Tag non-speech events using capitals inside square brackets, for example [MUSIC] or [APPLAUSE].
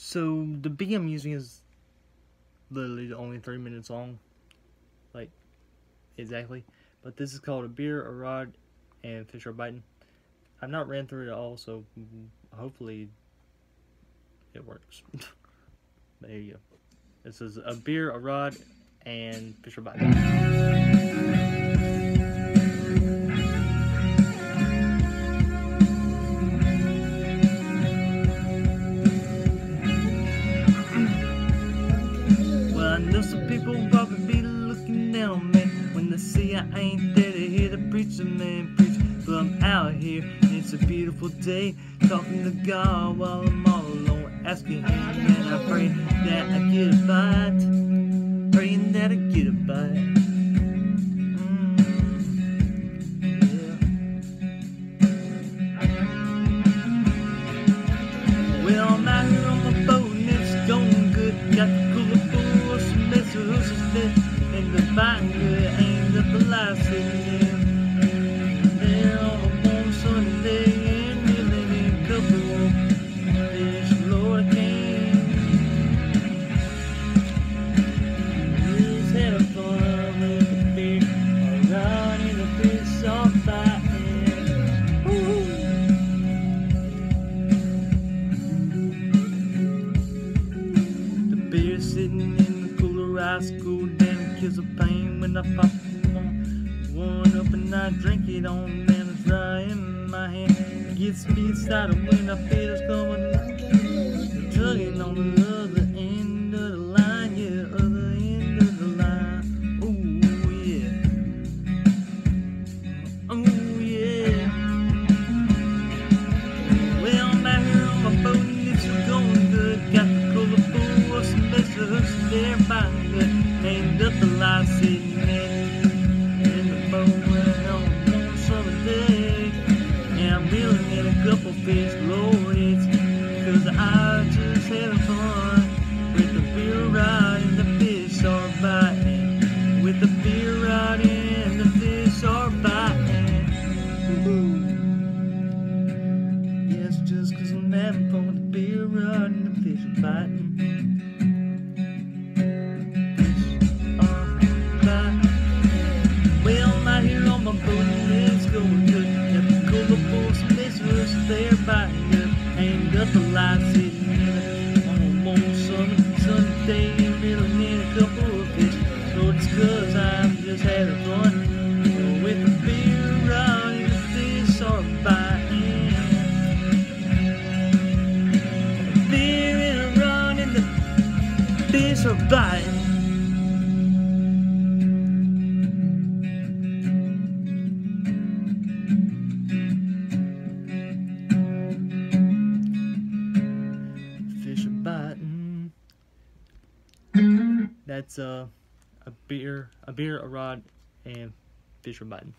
So the beat I'm using is literally only three minutes long, like exactly. But this is called a beer, a rod, and fish are biting. I've not ran through it all, so hopefully it works. [LAUGHS] there you go. This is a beer, a rod, and fish are biting. I know some people probably be looking down me when they see I ain't there to hear the preacher man preach. But I'm out here and it's a beautiful day, talking to God while I'm all alone, asking Him, and I pray that I get a bite, ice cool down kills the pain when I pop one, one up and I drink it on and it's dry in my hand. It gets me excited when I feel it's coming. Tugging on the other Just had fun with the beer and the fish are biting. With the beer and the fish are biting. Yes, just cause I'm having fun with the beer rod and the fish are biting. Fish are biting. That's uh, a beer, a beer, a rod, and fish are biting.